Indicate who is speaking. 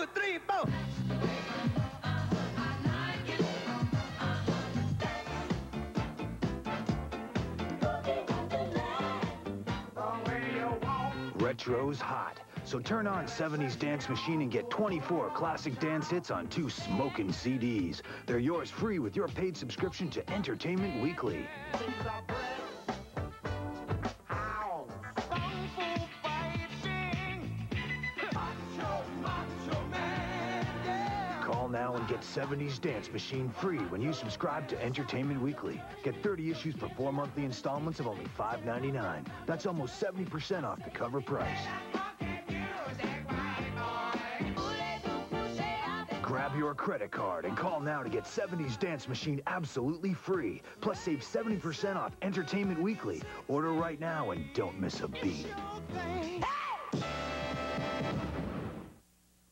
Speaker 1: two, three, four.
Speaker 2: Retro's hot. So turn on 70s Dance Machine and get 24 classic dance hits on two smoking CDs. They're yours free with your paid subscription to Entertainment Weekly. Now and get 70s Dance Machine free when you subscribe to Entertainment Weekly. Get 30 issues for four monthly installments of only $5.99. That's almost 70% off the cover price. Grab your credit card and call now to get 70s Dance Machine absolutely free. Plus save 70% off Entertainment Weekly. Order right now and don't miss a beat.